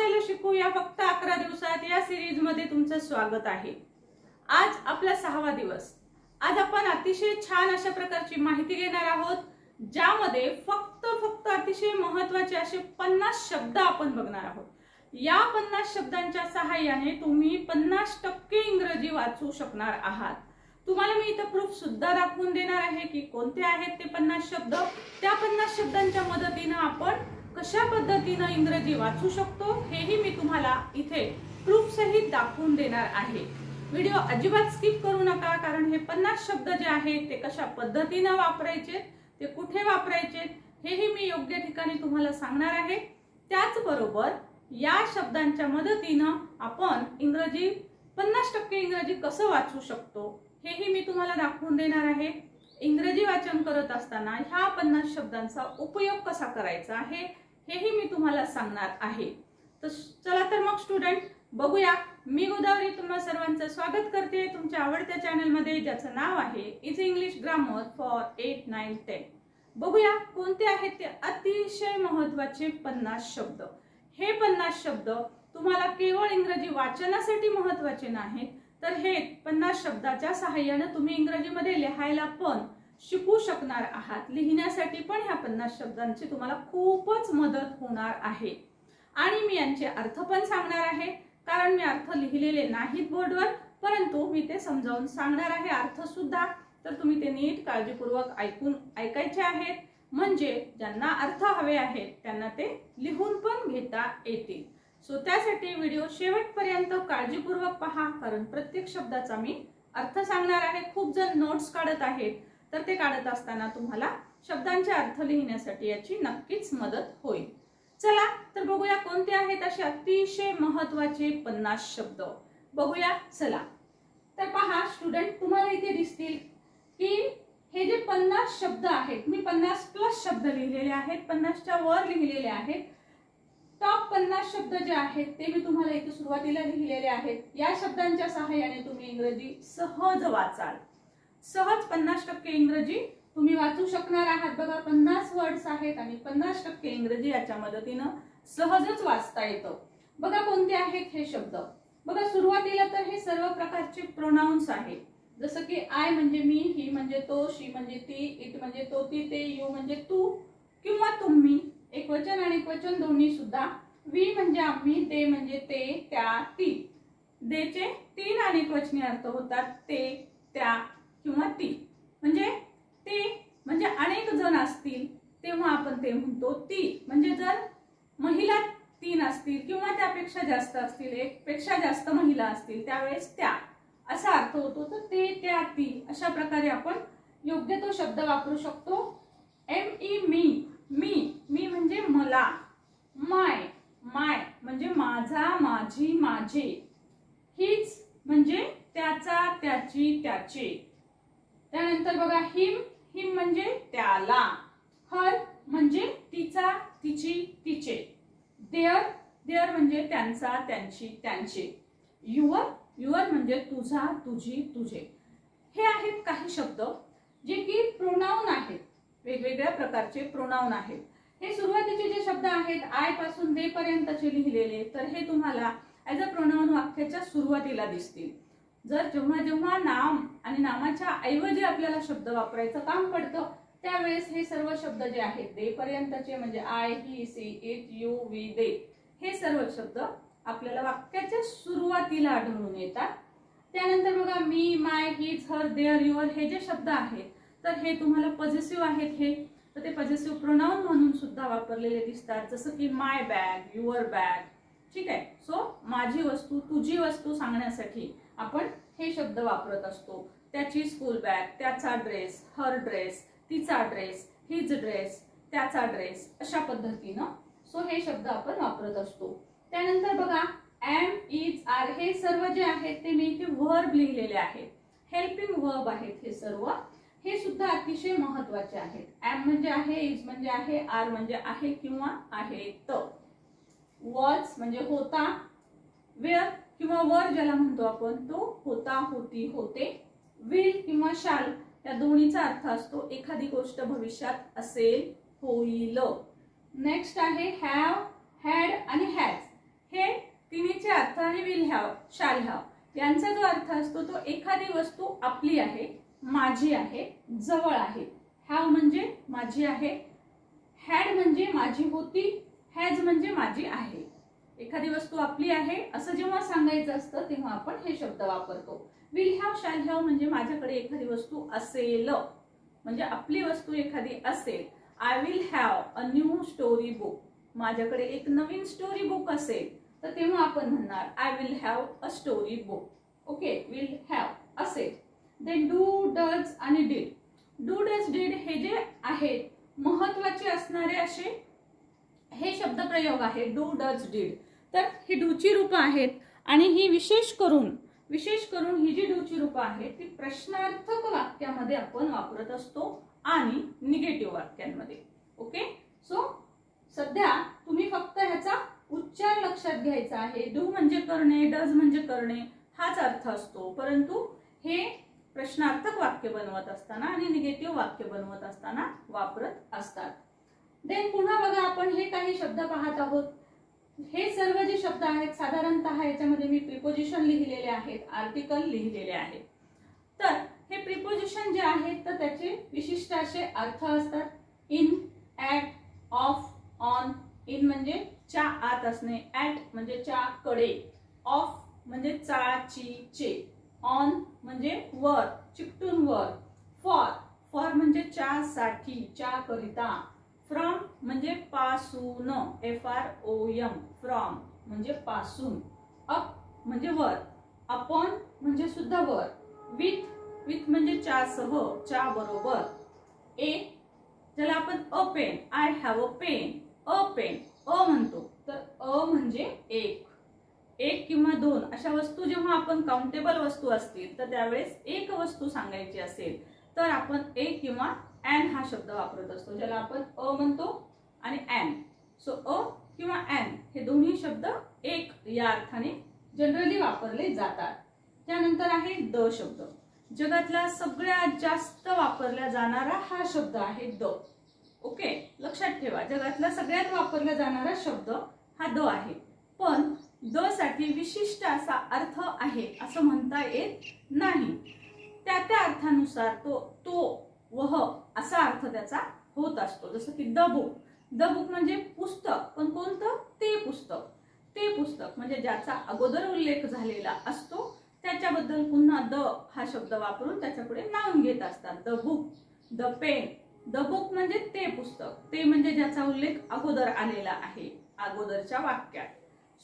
वाचायला शिकूया. फक्त अकरा दिवसात या सिरीजमध्ये तुमचं स्वागत आहे. आज आपला सहावा दिवस. आज आपण अतिशय छान अशा प्रकारची माहिती घेणार आहोत ज्यामध्ये फक्त फक्त अतिशय महत्त्वाचे असे पन्नास शब्द आपण बघणार आहोत. या पन्नास शब्दांच्या सहाय्याने तुम्ही पन्नास टक्के इंग्रजी वाचू शकणार आहात. तुम्हाला मी इथं प्रूफ सुद्धा दाखवून देणार आहे की कोणते आहेत ते पन्नास शब्द. त्या पन्नास शब्दांच्या मदतीनं आपण कशा पद्धतीनं इंग्रजी वाचू शकतो हेही मी तुम्हाला इथे प्रूफसहित दाखवून देणार आहे. व्हिडिओ अजिबात स्किप करू नका कारण हे पन्नास शब्द जे आहेत ते कशा पद्धतीनं वापरायचे ते कुठे वापरायचे हेही मी योग्य ठिकाणी तुम्हाला सांगणार आहे. त्याचबरोबर या शब्दांच्या मदतीनं आपण इंग्रजी पन्नास टक्के इंग्रजी कसं वाचू शकतो हेही मी तुम्हाला दाखवून देणार आहे. इंग्रजी वाचन करत असताना ह्या पन्नास शब्दांचा उपयोग कसा करायचा आहे हेही मी तुम्हाला सांगणार आहे. तर चला तर मग स्टुडंट बघूया. मी गोदावरी तुम्हा सर्वांचं स्वागत करते तुमच्या आवडत्या चॅनलमध्ये ज्याचं नाव आहे is English grammar for eight nine ten बघूया कोणते आहेत ते अतिशय महत्त्वाचे पन्नास शब्द. हे पन्नास शब्द तुम्हाला केवळ इंग्रजी वाचनासाठी महत्त्वाचे नाहीत तर हे पन्नास शब्दाच्या सहाय्यानं तुम्ही इंग्रजीमध्ये लिहायला पण शिकू शकणार आहात. लिहिण्यासाठी पण ह्या पन्नास शब्दांची तुम्हाला खूपच मदत होणार आहे. आणि मी यांचे अर्थ पण सांगणार आहे. कारण मी अर्थ लिहिलेले नाहीत बोर्डवर परंतु मी ते समजावून सांगणार आहे. अर्थ सुद्धा तर तुम्ही ते नीट काळजीपूर्वक ऐकून ऐकायचे आहेत. म्हणजे ज्यांना अर्थ हवे आहेत त्यांना ते लिहून पण घेता येतील. सो त्यासाठी व्हिडिओ शेवटपर्यंत काळजीपूर्वक पहा. कारण प्रत्येक शब्दाचा मी अर्थ सांगणार आहे. खूप जण नोट्स काढत आहेत. तर ते काढत असताना तुम्हाला शब्दांचे अर्थ लिहिण्यासाठी याची नक्कीच मदत होईल. चला तर बघूया कोणते आहेत असे अतिशय महत्त्वाचे पन्नास शब्द. बघूया चला. तर पहा स्टुडंट तुम्हाला इथे दिसतील की हे जे पन्नास शब्द आहेत मी पन्नास प्लस शब्द लिहिलेले आहेत पन्नासच्या वर लिहिलेले आहेत. टॉप पन्नास शब्द जे आहेत ते मी तुम्हाला इथे सुरुवातीला लिहिलेले आहेत. या शब्दांच्या सहाय्याने तुम्ही इंग्रजी सहज वाचाल. सहज पन्नास टक्के इंग्रजी तुम्ही वाचू शकणार आहात. बघा पन्नास वर्ड्स आहेत आणि पन्नास टक्के इंग्रजी याच्या मदतीनं सहजच वाचता येतं. बघा कोणते आहेत हे शब्द. बघा सुरुवातीला तर हे सर्व प्रकारचे प्रोनाऊन्स आहेत. जसं की आय म्हणजे मी ही म्हणजे तो शी म्हणजे ती इट म्हणजे तो ती ते यू म्हणजे तू किंवा तुम्ही. एक वचन आणि वचन दोन्ही सुद्धा. वी म्हणजे आम्ही ते म्हणजे ते त्या ती. देचे तीन अनेक वचनी अर्थ होतात. ते त्या किंवा ती. म्हणजे ते म्हणजे अनेक जण असतील तेव्हा आपण ते म्हणतो ती. म्हणजे जर महिला तीन असतील किंवा त्यापेक्षा जास्त असतील एक पेक्षा जास्त महिला असतील त्यावेळेस त्या. असा अर्थ होतो तर ते त्या ती. अशा प्रकारे आपण योग्य तो शब्द वापरू शकतो. एम ई मी. मी मी म्हणजे मला. माय माय म्हणजे माझा माझी माझे. हीच म्हणजे त्याचा त्याची त्याचे. त्यानंतर बघा हिम हिम म्हणजे त्याला. हर म्हणजे तिचा तिची तिचे. देअर देअर म्हणजे त्यांचा त्यांची त्यांचे. युअर युअर म्हणजे तुझा तुझी तुझे. हे आहेत काही शब्द जे की प्रोनाऊन आहेत. वेगवेगळ्या प्रकारचे प्रोनाऊन आहेत. हे सुरुवातीचे जे शब्द आहेत आयपासून दे पर्यंतचे लिहिलेले तर हे तुम्हाला ऍज अ प्रोनाऊन वाक्याच्या सुरुवातीला दिसतील. जर जेव्हा जेव्हा नाम आणि नामाच्या ऐवजी आपल्याला शब्द वापरायचं काम पडतं त्यावेळेस हे सर्व शब्द जे आहेत दे पर्यंतचे म्हणजे I he she it you we they हे सर्व शब्द आपल्याला वाक्याच्या सुरुवातीला आढळून येतात. त्यानंतर बघा मी my his her their your हे जे शब्द आहेत तर हे तुम्हाला पॉझिटिव्ह आहेत हे. तर ते पॉझिटिव्ह प्रोनाऊन म्हणून सुद्धा वापरलेले दिसतात. जसं की माय बॅग युअर बॅग ठीक आहे? सो माझी वस्तू तुझी वस्तू सांगण्यासाठी आपण हे शब्द वापरत असतो. त्याची स्कूल बॅग त्याचा ड्रेस हर ड्रेस तिचा ड्रेस हिज ड्रेस त्याचा ड्रेस अशा पद्धतीनं. सो हे शब्द आपण वापरत असतो. त्यानंतर बघा एम इज आर हे सर्व जे आहेत ते मी इथे वर्ब लिहिलेले आहेत. हेल्पिंग वर्ब आहेत हे सर्व. हे सुद्धा अतिशय महत्त्वाचे आहेत. एम म्हणजे आहे इज म्हणजे आहे आर म्हणजे आहे किंवा आहे त वॉच म्हणजे होता वेअर किंवा वर ज्याला म्हणतो आपण तो होता होती होते. विल किंवा शाल या दोन्हीचा अर्थ असतो एखादी गोष्ट भविष्यात असेल होईल. नेक्स्ट आहे हॅव हॅड आणि हॅज हे तिन्हीचे अर्थ आणि विल हॅव शाल हॅव यांचा जो अर्थ असतो तो एखादी वस्तू आपली आहे माझी आहे जवळ आहे. हॅव म्हणजे माझी आहे हॅड म्हणजे माझी होती हॅज म्हणजे माझी आहे. एखादी वस्तू आपली आहे असं जेव्हा सांगायचं असतं तेव्हा आपण हे शब्द वापरतो. विल हॅव शॅल हॅव म्हणजे माझ्याकडे एखादी वस्तू असेल. म्हणजे आपली वस्तू एखादी असेल. I will have a new story book माझ्याकडे एक नवीन स्टोरी बुक असेल. तर तेव्हा आपण म्हणणार I will have a story book okay will have असेल. देन डू डज आणि डीड डू डज डीड हे जे आहेत महत्त्वाचे असणारे असे हे शब्दप्रयोग आहे डू डज डीड तर ही डूची रूपं आहेत आणि ही विशेष करून विशेष करून ही जी डूची रूपं आहेत ती प्रश्नार्थक वाक्यामध्ये आपण वापरत असतो आणि निगेटिव्ह वाक्यांमध्ये. ओके सो सध्या तुम्ही फक्त ह्याचा उच्चार लक्षात घ्यायचा आहे. डू म्हणजे करणे डज म्हणजे करणे हाच अर्थ असतो. परंतु हे प्रश्नार्थक वाक्य बनवत असताना आणि निगेटिव्ह वाक्य बनवत असताना वापरत असतात. देन पुन्हा बघा आपण हे काही शब्द पाहत आहोत. हे सर्व जे शब्द आहेत साधारणतः याच्यामध्ये मी प्रिपोजिशन लिहिलेले आहेत आर्टिकल लिहिलेले आहेत. तर हे प्रिपोजिशन जे आहेत तर त्याचे विशिष्ट असे अर्थ असतात. In at of on in म्हणजे च्या आत असणे. ऍट म्हणजे च्या कडे ऑफ म्हणजे चा ची चे ऑन म्हणजे वर चिकटून वर. फॉर फॉर म्हणजे च्या साठी च्या करिता. फ्रॉम म्हणजे पासून F R O M from म्हणजे पासून अप म्हणजे वर अपॉन म्हणजे सुद्धा वर विथ विथ म्हणजे च्या सह च्या बरोबर. ए ज्याला आपण a pen I have a pen a pen a म्हणतो तर अ म्हणजे एक. एक किंवा दोन अशा वस्तू जेव्हा आपण काउंटेबल वस्तू असतील तर त्यावेळेस एक वस्तू सांगायची असेल तर आपण एक किंवा अॅन हा शब्द वापरत असतो ज्याला आपण अ म्हणतो आणि अॅन सो अ किंवा अॅन हे दोन्ही शब्द एक या अर्थाने जनरली वापरले जातात. त्यानंतर आहे द शब्द. जगातला सगळ्यात जास्त वापरला जाणारा हा शब्द आहे द. ओके? लक्षात ठेवा जगातला सगळ्यात वापरला जाणारा शब्द हा द आहे. पण द साठी विशिष्ट असा अर्थ आहे असं म्हणता येत नाही. त्या त्या अर्थानुसार तो तो वह असा अर्थ त्याचा होत असतो. जसं की द बुक द बुक म्हणजे पुस्तक. पण कोणतं? ते पुस्तक. ते पुस्तक म्हणजे ज्याचा अगोदर उल्लेख झालेला असतो त्याच्याबद्दल पुन्हा द हा शब्द वापरून त्याच्यापुढे नावून घेत असतात. The book the pen the book म्हणजे ते पुस्तक. ते म्हणजे ज्याचा उल्लेख अगोदर आलेला आहे अगोदरच्या वाक्यात.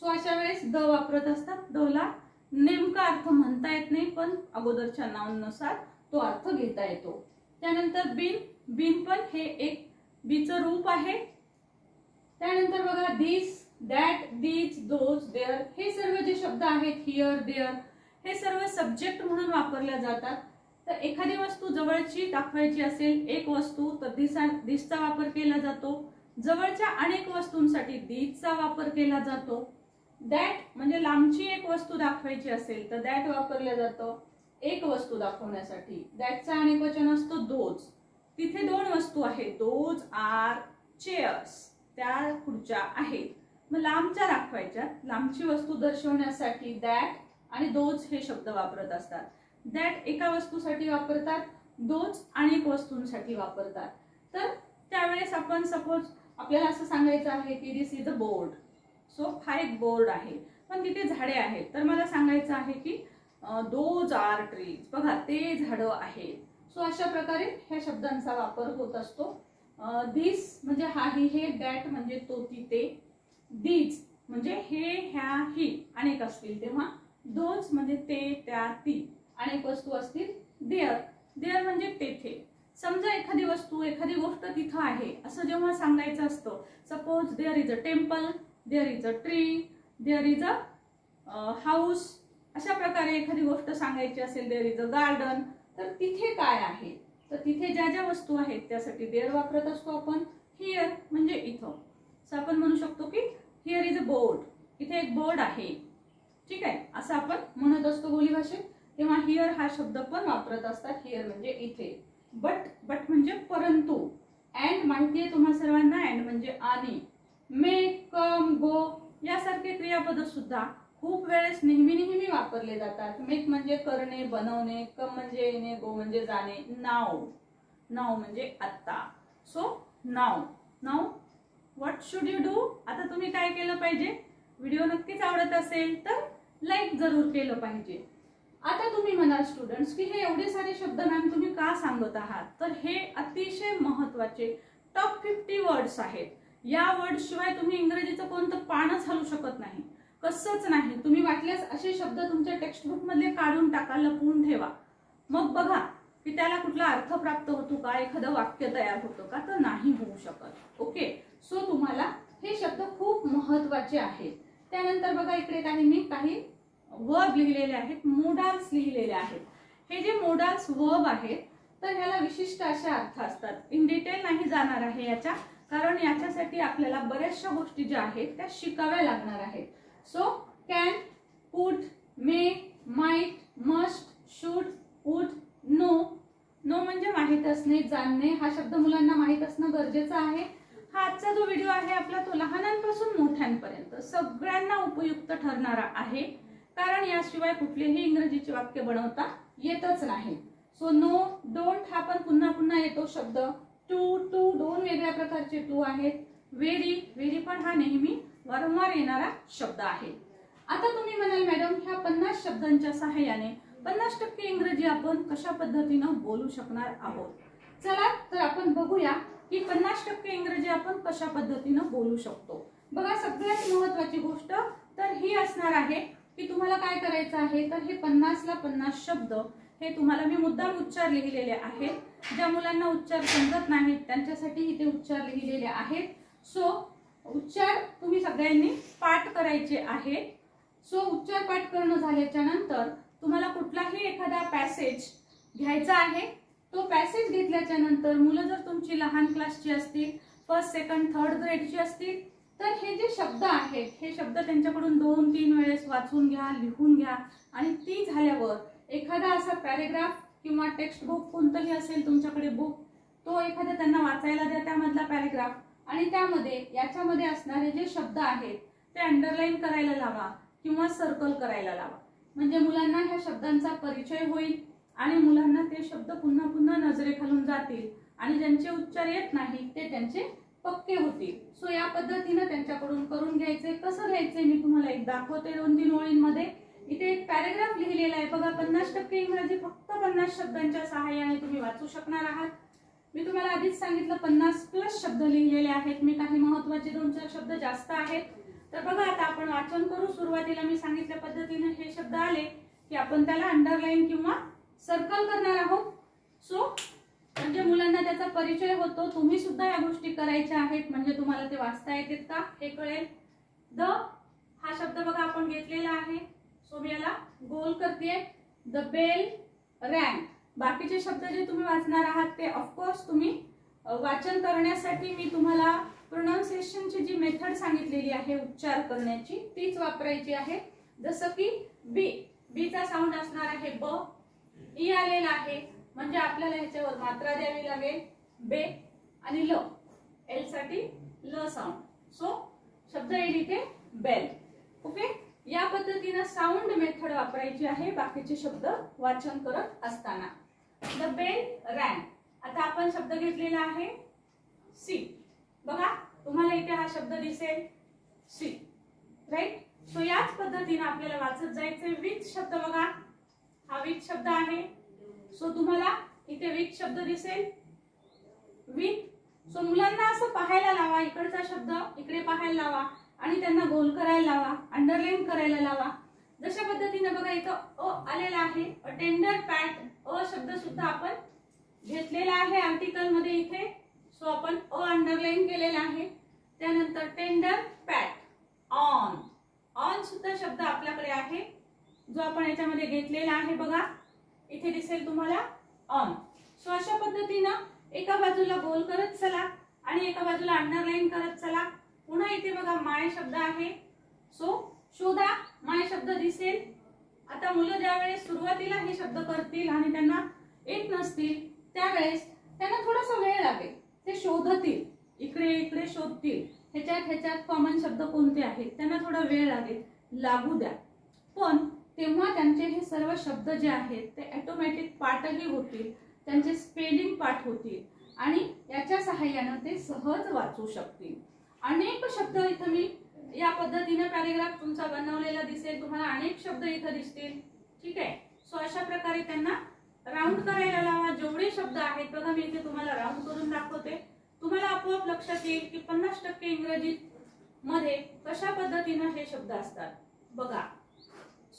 सो अशा वेळेस द वापरत असतात. द ला नेमका अर्थ म्हणता येत नाही पण अगोदरच्या नावानुसार तो अर्थ घेता येतो. त्यानंतर बिन बिन पण हे एक बीचं रूप आहे. त्यानंतर बघा this that these those there हे सर्व जे शब्द आहेत हिअर देअर हे सर्व सब्जेक्ट म्हणून वापरल्या जातात. तर एखादी वस्तू जवळची दाखवायची असेल एक वस्तू तर दिसा दिसचा वापर केला जातो. जवळच्या अनेक वस्तूंसाठी दीजचा वापर केला जातो. दॅट म्हणजे लांबची एक वस्तू दाखवायची असेल तर दॅट वापरल्या जातं. एक वस्तू दाखवण्यासाठी. दॅटचा अनेक वचन असतो दोज. तिथे दोन वस्तू आहेत. Those are chairs. त्या खुर्च्या आहेत. मग लांबच्या दाखवायच्या. लांबची वस्तू दर्शवण्यासाठी दॅट आणि दोज हे शब्द वापरत असतात. दॅट एका वस्तूसाठी वापरतात दोज अनेक वस्तूंसाठी वापरतात. तर त्यावेळेस आपण सपोज आपल्याला असं सांगायचं आहे की this is a board so हा एक बोर्ड आहे. पण तिथे झाडे आहेत. तर मला सांगायचं आहे की दोज आर ट्रीज. बघा ते झाडं आहेत. सो अशा प्रकारे ह्या शब्दांचा वापर होत असतो. दिस म्हणजे हा ही हे दॅट म्हणजे तो. तिथे दीज म्हणजे हे ह्या ही. अनेक असतील तेव्हा. दोज म्हणजे ते त्या ती. अनेक वस्तू असतील देअर देअर म्हणजे तेथे. समजा एखादी वस्तू एखादी गोष्ट तिथं आहे असं जेव्हा सांगायचं असतं suppose there is a temple there is a tree there is a house अशा प्रकारे एखादी गोष्ट सांगायची असेल देअर इज अ गार्डन तर तिथे काय आहे? तर तिथे ज्या ज्या वस्तू आहेत त्यासाठी देअर वापरत असतो आपण. हिअर म्हणजे इथं. असं आपण म्हणू शकतो की हिअर इज अ बोर्ड इथे एक बोर्ड आहे. ठीक आहे? असं आपण म्हणत असतो बोली भाषेत. तेव्हा हिअर हा शब्द पण वापरत असतात. हिअर म्हणजे इथे. बट बट म्हणजे परंतु. अँड माहिती आहे तुम्हा सर्वांना? अँड म्हणजे आणि. मे कम गो यासारखे क्रियापद सुद्धा खूप वेळेस नेहमी नेहमी वापरले जातात. मेक म्हणजे करणे बनवणे कम म्हणजे येणे गो म्हणजे जाणे नाव नाव म्हणजे आत्ता. सो नाव नाव व्हॉट शुड यू डू आता तुम्ही काय केलं पाहिजे? व्हिडिओ नक्कीच आवडत असेल तर लाईक जरूर केलं पाहिजे. आता तुम्ही म्हणाल स्टुडंट्स की हे एवढे सारे शब्द मॅम तुम्ही का सांगत आहात? तर हे अतिशय महत्त्वाचे टॉप फिफ्टी वर्ड्स आहेत. या वर्ड शिवाय तुम्ही इंग्रजीचं कोणतं पानच हलू शकत नाही. कसंच नाही. तुम्ही वाटल्यास असे शब्द तुमच्या टेक्स्टबुकमध्ये काढून टाका लपवून ठेवा. मग बघा की त्याला कुठला अर्थ प्राप्त होतो का? एखादं वाक्य तयार होतं का? तर नाही होऊ शकत. ओके? सो तुम्हाला हे शब्द खूप महत्त्वाचे आहेत. त्यानंतर बघा इकडे काही मी काही वर्ब लिहिलेले आहेत मोडाल्स लिहिलेले आहेत. हे जे मोडाल्स वर्ब आहेत तर ह्याला विशिष्ट असे अर्थ असतात. इन डिटेल नाही जाणार आहे याच्या कारण याच्यासाठी आपल्याला बऱ्याचशा गोष्टी ज्या आहेत त्या शिकाव्या लागणार आहेत. So can put may might, must should would, know know म्हणजे माहीत असणे जाणणे हा शब्द मुलांना माहीत असणं गरजेचं आहे. हा आजचा जो व्हिडिओ आहे आपला तो लहानांपासून मोठ्यांपर्यंत सगळ्यांना उपयुक्त ठरणारा आहे. कारण याशिवाय कुठलेही इंग्रजीचे वाक्य बनवता येतच नाही. सो नो डोंट हा पण पुन्हा पुन्हा येतो शब्द. टू टू दोन वेगळ्या प्रकारचे टू आहेत. व्हेरी व्हेरी पण हा नेहमी वारंवार येणारा शब्द आहे. आता तुम्ही म्हणाल मॅडम ह्या पन्नास शब्दांच्या सहाय्याने पन्नास टक्के इंग्रजी आपण कशा पद्धतीनं बोलू शकणार आहोत? चला तर आपण बघूया की पन्नास टक्के इंग्रजी आपण कशा पद्धतीनं बोलू शकतो. बघा सगळ्यात महत्वाची गोष्ट तर ही असणार आहे की तुम्हाला काय करायचं आहे? तर हे पन्नासला पन्नास शब्द हे तुम्हाला मी मुद्दाम उच्चार लिहिलेले आहेत. ज्या मुलांना उच्चार समजत नाहीत त्यांच्यासाठी इथे उच्चार लिहिलेले आहेत. सो उच्चार तुम्ही सगळ्यांनी पाठ करायचे आहे सो उच्चार पाठ करणं झाल्याच्यानंतर तुम्हाला कुठलाही एखादा पॅसेज घ्यायचा आहे तो पॅसेज घेतल्याच्या नंतर मुलं जर तुमची लहान क्लासची असतील फर्स्ट सेकंड थर्ड ग्रेडची असतील तर हे जे शब्द आहेत हे शब्द त्यांच्याकडून दोन तीन वेळेस वाचून घ्या लिहून घ्या. आणि ती झाल्यावर एखादा असा पॅरेग्राफ किंवा टेक्स्ट बुक कोणतंही असेल तुमच्याकडे बुक तो एखादा त्यांना वाचायला द्या त्यामधला पॅरेग्राफ आणि त्यामध्ये याच्यामध्ये असणारे जे शब्द आहेत ते अंडरलाईन करायला लावा किंवा सर्कल करायला लावा. म्हणजे मुलांना ह्या शब्दांचा परिचय होईल आणि मुलांना ते शब्द पुन्हा पुन्हा नजरेखालून जातील आणि ज्यांचे उच्चार येत नाही ते त्यांचे पक्के होतील. सो या पद्धतीनं त्यांच्याकडून करून घ्यायचे. कसं घ्यायचे? मी तुम्हाला एक दाखवते दोन तीन ओळींमध्ये. इथे एक पॅरेग्राफ लिहिलेला आहे. बघा पन्नास टक्के इंग्रजी फक्त पन्नास शब्दांच्या सहाय्याने तुम्ही वाचू शकणार आहात. मी तुम्हाला आधीच सांगितलं पन्नास प्लस शब्द लिहिलेले आहेत. मी काही महत्त्वाचे दोन चार शब्द जास्त आहेत. तर बघा आता आपण वाचन करू. सुरुवातीला मी सांगितल्या पद्धतीने हे शब्द आले की आपण त्याला अंडरलाईन किंवा सर्कल करणार आहोत. सो म्हणजे मुलांना त्याचा परिचय होतो. तुम्ही सुद्धा या गोष्टी करायच्या आहेत. म्हणजे तुम्हाला ते वाचता येतात का? हे कळेल. द हा शब्द बघा आपण घेतलेला आहे. सो मी याला गोल करते द बेल रँक. बाकीचे शब्द जे तुम्ही वाचणार आहात ते ऑफकोर्स तुम्ही वाचन करण्यासाठी मी तुम्हाला प्रोनाऊन्सिएशनची जी मेथड सांगितलेली आहे उच्चार करण्याची तीच वापरायची आहे. जसं की बी बीचा साऊंड असणार आहे ब ई आलेला आहे म्हणजे आपल्याला ह्याच्यावर मात्रा द्यावी लागेल बे आणि ल एलसाठी ल साऊंड सो शब्द येईल इथे बेल ओके या पद्धतीनं साऊंड मेथड वापरायची आहे बाकीचे शब्द वाचन करत असताना. द बेल रॅन आता आपण शब्द घेतलेला आहे सी. बघा तुम्हाला इथे हा शब्द दिसेल सी. राईट सो याच पद्धतीने आपल्याला वाचत जायचे विथ शब्द बघा. हा विथ शब्द आहे. सो तुम्हाला इथे विथ शब्द दिसेल. विथ सो मुलांना असं पाहायला लावा. इकडचा शब्द इकडे पाहायला लावा. आणि त्यांना गोल करायला लावा. अंडरलाईन करायला लावा. जशा पद्धतीने बघा इथं अ आलेला आहे. टेंडर पॅट अ शब्द सुद्धा आपण घेतलेला आहे आर्टिकलमध्ये इथे. सो आपण अ अंडरलाईन केलेला आहे. त्यानंतर टेंडर पॅट ऑन ऑन सुद्धा शब्द आपल्याकडे आहे. जो आपण याच्यामध्ये घेतलेला आहे बघा. इथे दिसेल तुम्हाला ऑन सो अशा पद्धतीनं एका बाजूला गोल करत चला आणि एका बाजूला अंडरलाईन करत चला. पुन्हा इथे बघा माय शब्द आहे. सो शोधा माय शब्द दिसेल. आता मुलं ज्या वेळेस सुरुवातीला हे शब्द करतील आणि त्यांना येत नसतील त्यावेळेस त्यांना थोडासा वेळ लागेल. ते शोधतील. इकडे इकडे शोधतील. ह्याच्यात ह्याच्यात कॉमन शब्द कोणते आहेत? त्यांना थोडा वेळ लागेल. लागू द्या. पण तेव्हा त्यांचे हे सर्व शब्द जे आहेत ते ॲटोमॅटिक पाठही होतील. त्यांचे स्पेलिंग पाठ होतील. आणि याच्या सहाय्यानं ते सहज वाचू शकतील. अनेक शब्द इथं मी या पद्धतीने पॅरेग्राफ तुमचा बनवलेला दिसेल तुम्हाला अनेक शब्द इथं दिसतील. ठीक आहे? सो अशा प्रकारे त्यांना राऊंड करायला लावा. जेवढे शब्द आहेत बघा मी इथे तुम्हाला राऊंड करून दाखवते. तुम्हाला आपोआप लक्षात येईल की पन्नास टक्के इंग्रजीत मध्ये कशा पद्धतीनं हे शब्द असतात. बघा.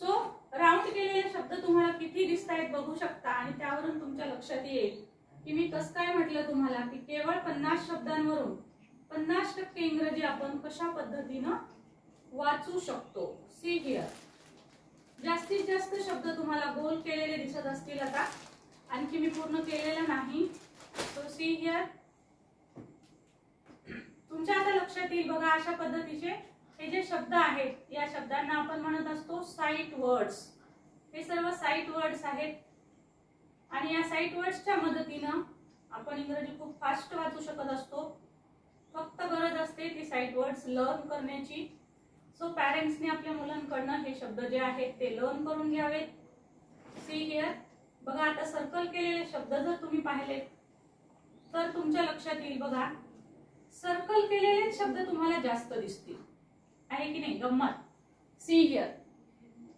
सो राऊंड केलेले शब्द तुम्हाला किती दिसतायत बघू शकता आणि त्यावरून तुमच्या लक्षात येईल की मी कसं काय म्हटलं तुम्हाला की केवळ पन्नास शब्दांवरून पन्नास टक्के इंग्रजी आपण कशा पद्धतीनं वाचू शकतो? सी हिअर जास्तीत जास्त शब्द तुम्हाला गोल केलेले दिसत असतील आता. आणखी मी पूर्ण केलेलं नाही. तो सी हिअर तुमच्या आता लक्षात येईल बघा अशा पद्धतीचे हे जे शब्द आहेत या शब्दांना आपण म्हणत असतो साईट वर्ड्स हे सर्व साईट वर्ड्स आहेत. आणि या साईट वर्ड्सच्या मदतीनं आपण इंग्रजी खूप फास्ट वाचू शकत असतो. फक्त गरज असते ती साईट वर्ड्स लर्न करण्याची. सो पॅरेंट्सने आपल्या मुलांकडनं हे शब्द जे आहेत ते लर्न करून घ्यावेत. सी हिअर बघा आता सर्कल केलेले शब्द जर तुम्ही पाहिले तर तुमच्या लक्षात येईल बघा. सर्कल केलेले शब्द तुम्हाला जास्त दिसतील. आहे की नाही? गंमत. सी हिअर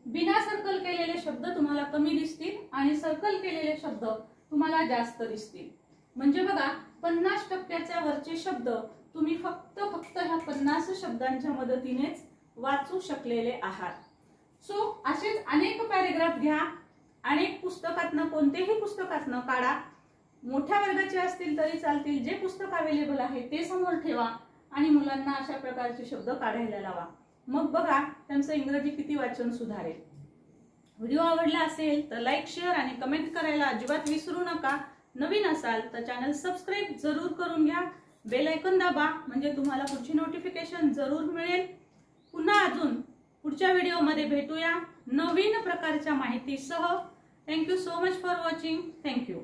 बिना सर्कल केलेले शब्द तुम्हाला कमी दिसतील आणि सर्कल केलेले शब्द तुम्हाला जास्त दिसतील. म्हणजे बघा पन्नास टक्क्याच्या वरचे शब्द तुम्ही फक्त फक्त ह्या पन्नास शब्दांच्या मदतीनेच वाचू शकलेले आहात. सो असेच अनेक पॅरेग्राफ घ्या. अनेक पुस्तकातनं कोणतेही पुस्तकातनं काढा. मोठ्या वर्गाचे असतील तरी चालतील. जे पुस्तक अवेलेबल आहे ते समोर ठेवा आणि मुलांना अशा प्रकारचे शब्द काढायला लावा. मग बघा त्यांचं इंग्रजी किती वाचन सुधारेल. व्हिडिओ आवडला असेल तर लाईक शेअर आणि कमेंट करायला अजिबात विसरू नका. नवीन असाल तर चॅनल सबस्क्राईब जरूर करून घ्या. बेल ऐकून दाबा म्हणजे तुम्हाला पुढची नोटिफिकेशन जरूर मिळेल. पुन्हा अजून पुढच्या व्हिडिओमध्ये भेटूया नवीन प्रकारच्या माहितीसह. Thank you so much for watching thank you